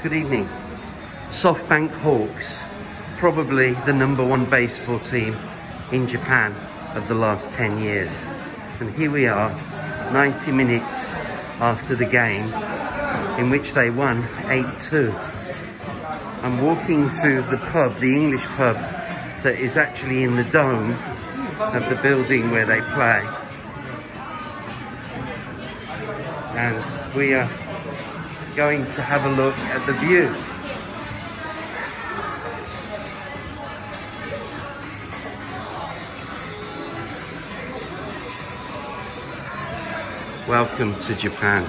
Good evening. SoftBank Hawks, probably the number one baseball team in Japan of the last 10 years. And here we are, 90 minutes after the game in which they won 8-2. I'm walking through the pub, the English pub, that is actually in the dome of the building where they play. And we are going to have a look at the view. Welcome to Japan.